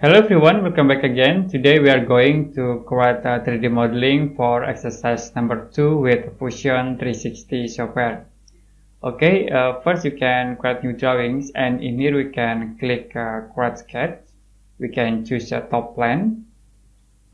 Hello everyone, welcome back again. Today we are going to create a 3D modeling for exercise number 2 with Fusion 360 software. Okay, uh, first you can create new drawings and in here we can click uh, create sketch. We can choose a top plane.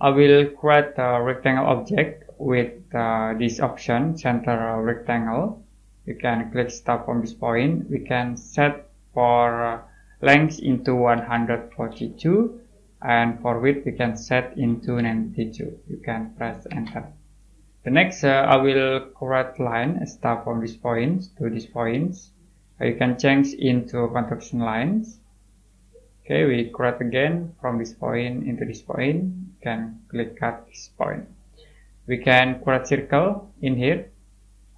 I will create a rectangle object with uh, this option, center rectangle. You can click start from this point. We can set for uh, length into 142 and for width we can set into 92 you can press enter. The next uh, I will create line start from this point to this point. Uh, you can change into construction lines. Okay we create again from this point into this point. You can click cut this point. We can create circle in here.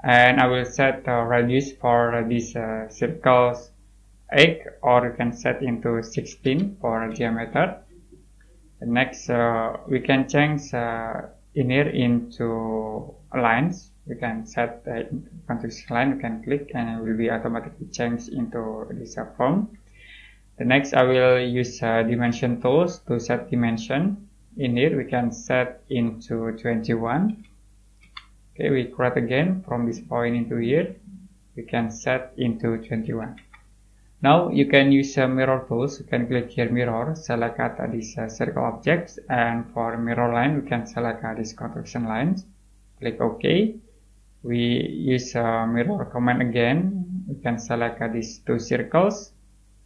And I will set uh, radius for this uh, circles 8 or you can set into 16 for diameter next uh, we can change uh, in here into lines. We can set the context line. You can click and it will be automatically changed into this uh, form. The next I will use uh, dimension tools to set dimension. In here we can set into 21 okay we create again from this point into here. We can set into 21 now you can use uh, mirror tools. You can click here mirror, select at this uh, circle objects and for mirror line we can select uh, this construction lines. Click OK. We use uh, mirror command again. We can select uh, these two circles.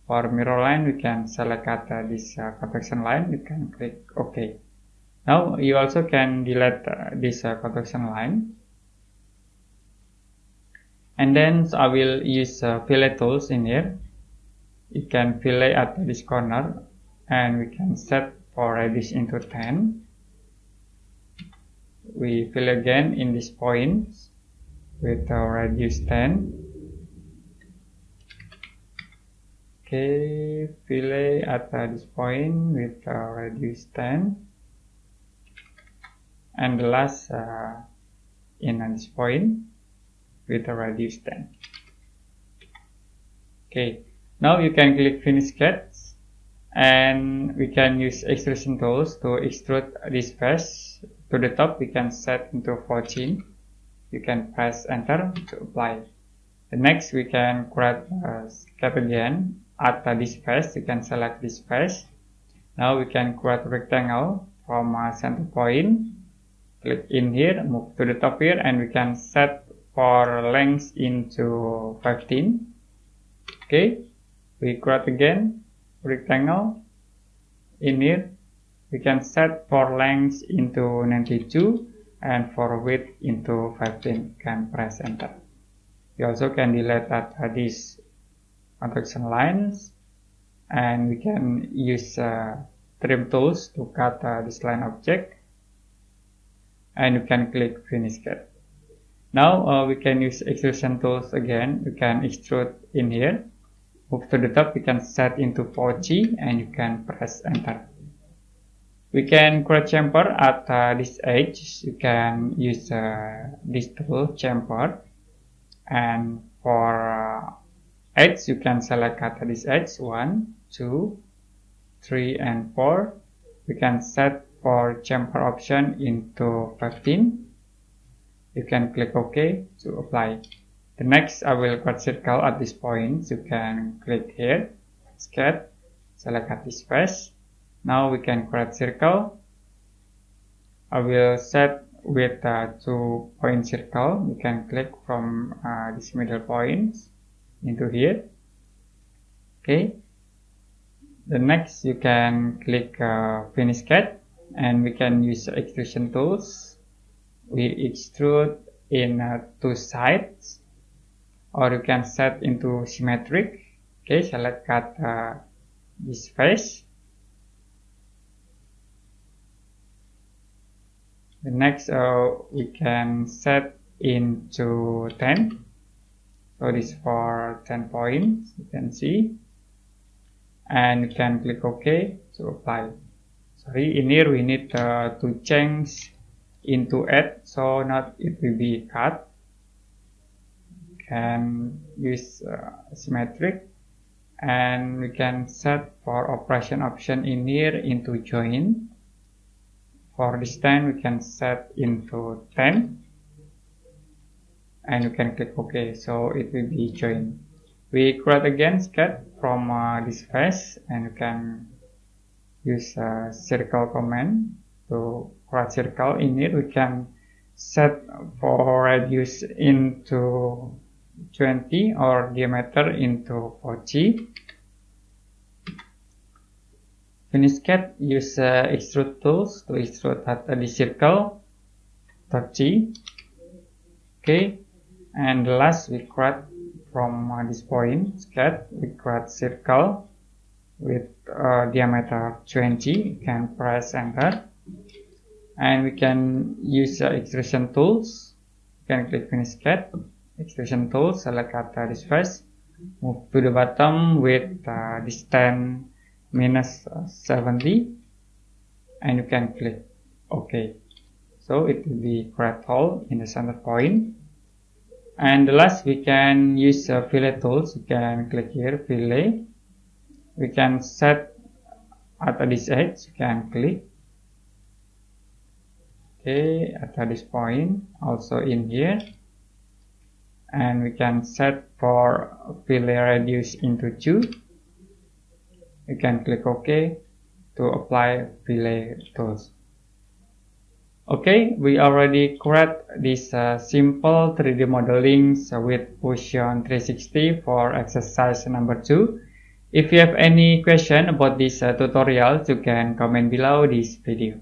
For mirror line we can select at uh, this uh, construction line. You can click OK. Now you also can delete uh, this construction line and then I will use uh, fillet tools in here you can fillet at this corner and we can set for radius into 10 we fill again in this point with our radius 10 okay fillet at this point with our radius 10 and the last uh, in this point with a radius 10 okay now you can click finish sketch and we can use extrusion tools to extrude this face to the top we can set into 14 you can press enter to apply. The next we can create a sketch again. At this face you can select this face now we can create a rectangle from a center point. Click in here move to the top here and we can set for length into 15 okay we create again rectangle in here we can set for length into 92 and for width into 15 can press enter. We also can delete that uh, these construction lines. And we can use uh, trim tools to cut uh, this line object. And you can click finish cut. Now uh, we can use extrusion tools again. We can extrude in here move to the top you can set into 4G and you can press enter. We can create chamfer at uh, this edge. You can use uh, this tool chamfer and for uh, edge you can select at this edge 1 2 3 and 4 we can set for chamfer option into 15 you can click ok to apply the next I will cut circle at this point. You can click here sketch select at this face. Now we can create circle. I will set with uh, two point circle. You can click from uh, this middle point into here. Okay. The next you can click uh, finish sketch and we can use extrusion tools. We extrude in uh, two sides or you can set into symmetric. Okay select cut uh, this face. The next uh, we can set into 10 so this for 10 points you can see. And you can click ok to apply. Sorry in here we need uh, to change into add so not it will be cut can use uh, symmetric and we can set for operation option in here into join. For this distance we can set into 10 and you can click OK. So it will be join. We create again sketch from uh, this face and you can use a circle command to create circle. In it we can set for radius into 20 or diameter into 40 finish sketch use uh, extrude tools to extrude at the circle 30 okay. And last we create from uh, this point sketch we create circle with uh, diameter 20 you can press enter and we can use uh, extrusion tools. You can click finish sketch extrusion tool select uh, this face move to the bottom with uh, distance minus uh, 70 and you can click ok. So it will be correct hole in the center point. and the last we can use uh, fillet tools. You can click here fillet. We can set at this edge. You can click. Okay at this point also in here and we can set for fillet radius into 2 you can click OK to apply fillet tools. Okay we already create this uh, simple 3d modeling with Fusion 360 for exercise number 2 if you have any question about this uh, tutorial you can comment below this video